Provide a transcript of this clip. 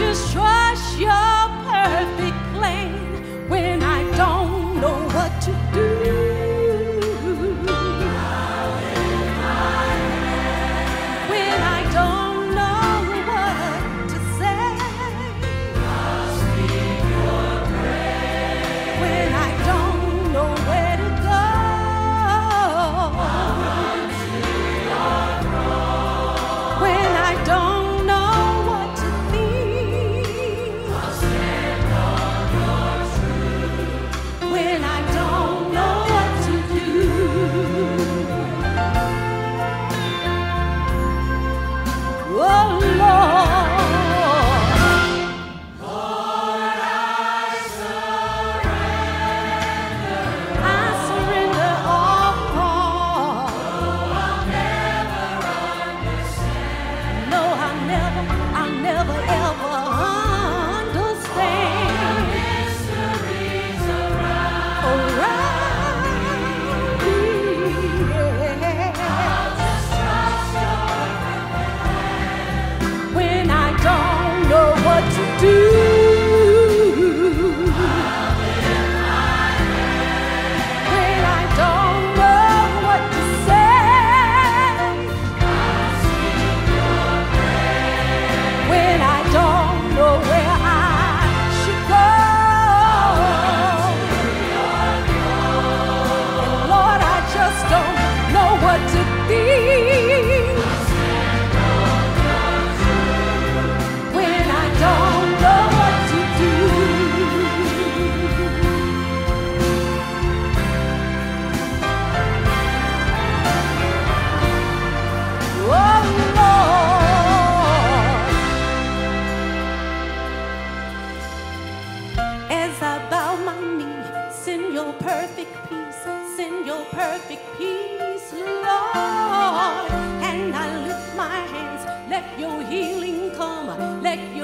just trust your perfect plan when I don't know what to do. perfect peace, send your perfect peace, Lord. And I lift my hands, let your healing come, let your